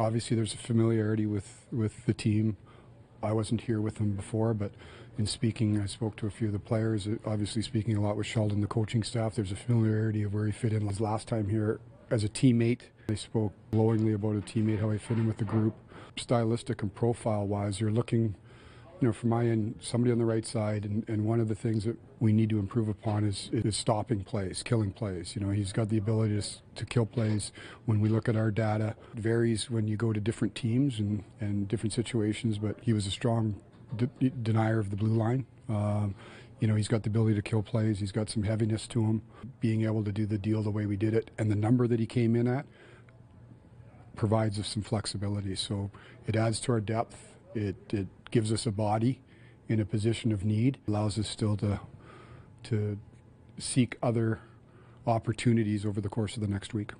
Obviously, there's a familiarity with, with the team. I wasn't here with them before, but in speaking, I spoke to a few of the players. Obviously, speaking a lot with Sheldon, the coaching staff, there's a familiarity of where he fit in. His last time here as a teammate, I spoke glowingly about a teammate, how he fit in with the group. Stylistic and profile wise, you're looking you know, from my end, somebody on the right side, and, and one of the things that we need to improve upon is, is stopping plays, killing plays. You know, he's got the ability to, to kill plays. When we look at our data, it varies when you go to different teams and, and different situations, but he was a strong de- denier of the blue line. Um, you know, he's got the ability to kill plays. He's got some heaviness to him. Being able to do the deal the way we did it, and the number that he came in at, provides us some flexibility. So it adds to our depth. It, it gives us a body in a position of need. Allows us still to to seek other opportunities over the course of the next week.